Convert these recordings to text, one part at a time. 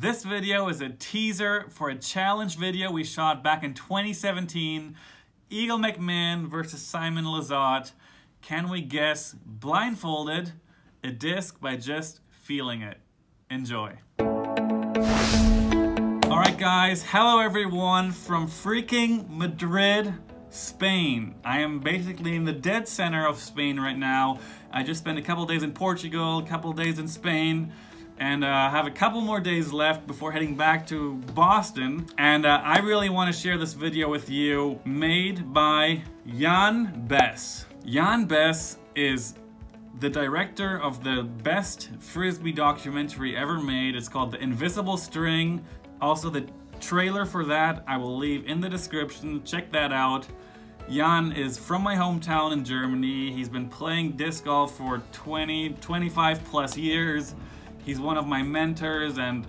This video is a teaser for a challenge video we shot back in 2017. Eagle McMahon versus Simon Lizotte. Can we guess blindfolded a disc by just feeling it? Enjoy. Alright guys, hello everyone from freaking Madrid, Spain. I am basically in the dead center of Spain right now. I just spent a couple days in Portugal, a couple days in Spain and uh, have a couple more days left before heading back to Boston. And uh, I really want to share this video with you, made by Jan Bess. Jan Bess is the director of the best Frisbee documentary ever made. It's called The Invisible String. Also, the trailer for that I will leave in the description. Check that out. Jan is from my hometown in Germany. He's been playing disc golf for 20, 25 plus years. He's one of my mentors and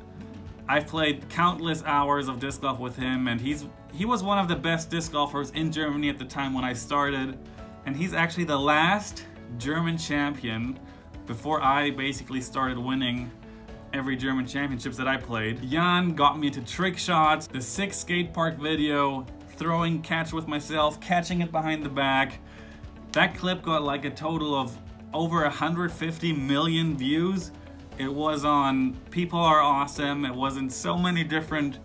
I've played countless hours of disc golf with him and he's he was one of the best disc golfers in Germany at the time when I started and he's actually the last German champion before I basically started winning every German championships that I played. Jan got me to trick shots, the six skate park video, throwing catch with myself, catching it behind the back. That clip got like a total of over 150 million views it was on People Are Awesome. It was in so many different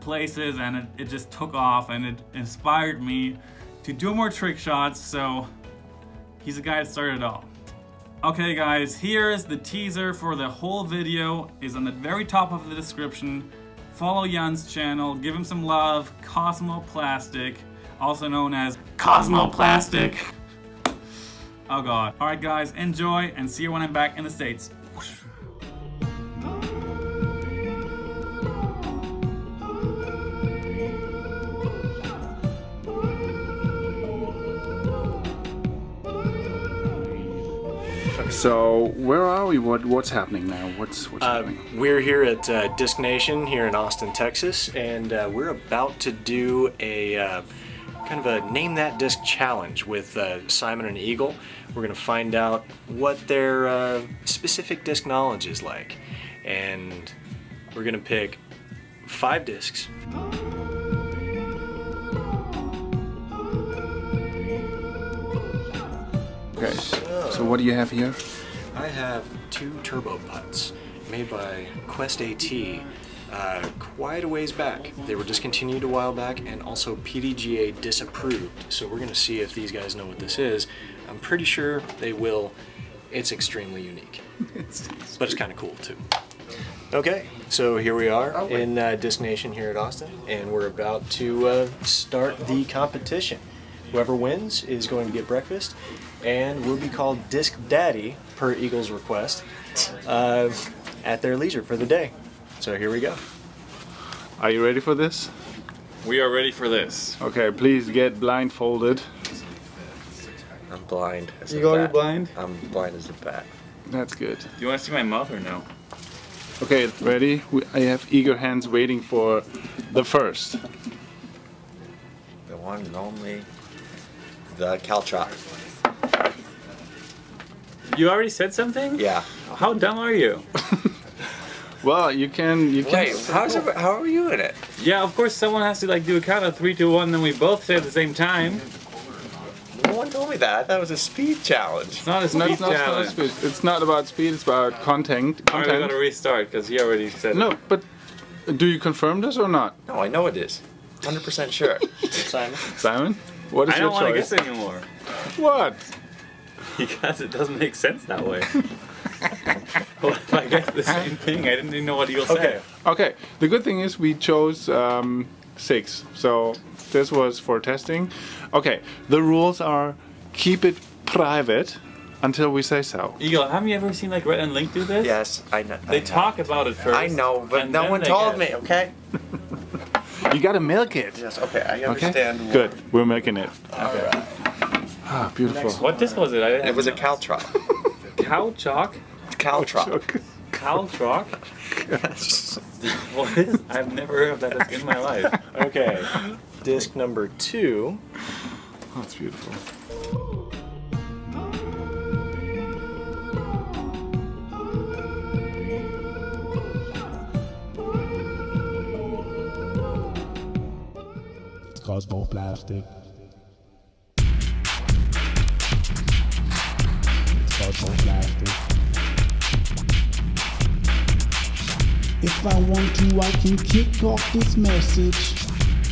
places and it, it just took off and it inspired me to do more trick shots. So he's the guy that started it all. Okay guys, here's the teaser for the whole video is on the very top of the description. Follow Jan's channel, give him some love, Cosmoplastic, also known as Cosmoplastic. Oh god. Alright guys, enjoy and see you when I'm back in the States. So where are we? What what's happening now? What's what's Uh, happening? we're here at uh, Disc Nation here in Austin, Texas, and uh, we're about to do a uh, kind of a name that disc challenge with uh, Simon and Eagle. We're going to find out what their uh, specific disc knowledge is like, and we're going to pick five discs. Okay. So what do you have here? I have two turbo putts made by Quest AT uh, quite a ways back. They were discontinued a while back and also PDGA disapproved. So we're going to see if these guys know what this is. I'm pretty sure they will. It's extremely unique, but it's kind of cool too. Okay, so here we are in uh, Disc Nation here at Austin, and we're about to uh, start the competition. Whoever wins is going to get breakfast, and will be called Disc Daddy per Eagles request uh, at their leisure for the day. So here we go. Are you ready for this? We are ready for this. Okay, please get blindfolded. I'm blind as You a go, you bat. blind? I'm blind as a bat. That's good. Do you want to see my mouth or no? Okay, ready? We, I have eager hands waiting for the first. The one and only, the Caltrop. You already said something? Yeah. How dumb are you? Well, you can you can. Wait, how's it, how are you in it? yeah, of course someone has to like do a count of three, two, one, then we both say at the same time. No one told me that. I thought it was a speed challenge. It's not a No, speed it's not about challenge. speed. It's not about speed. It's about content. Alright, we Content. gotta restart because he already said No, but do you confirm this or not, No, I know it is. 100% sure. Simon? Simon? What is I your don't want to guess anymore What? because it doesn't make sense that way. what if I guess the same thing? I didn't even know what you'll say. Okay. Okay. The good thing is we chose um, six, so this was for testing. Okay. The rules are keep it private until we say so. Eagle, haven't you ever seen like Rhett and Link do this? yes, I know. They I know. talk about it first. I know, but no one told guess. me, okay? You gotta milk it. Yes, okay, I Okay. understand. Good. We're making it. Alright. Ah, beautiful. What disc was it? I It was a Caltrop. cow chalk. Caltrop. Cow chalk. what is? I've never heard of that in my life. Okay. Disc number two. That's beautiful. Cosmo Plastic. It's Cosmo Plastic. If I want to, I can kick off this message.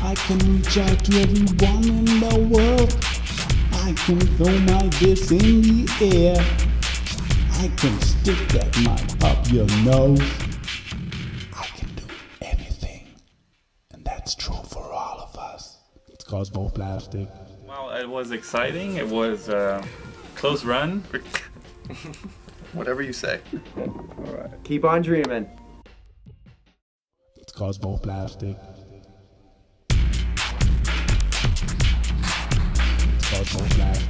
I can reach out to everyone in the world. I can throw my diss in the air. I can stick that mic up your nose. It's Cosmo Plastic. Well, it was exciting. It was a close run. Whatever you say. Keep on dreaming. It's Cosmo Plastic. It's Cosmo Plastic.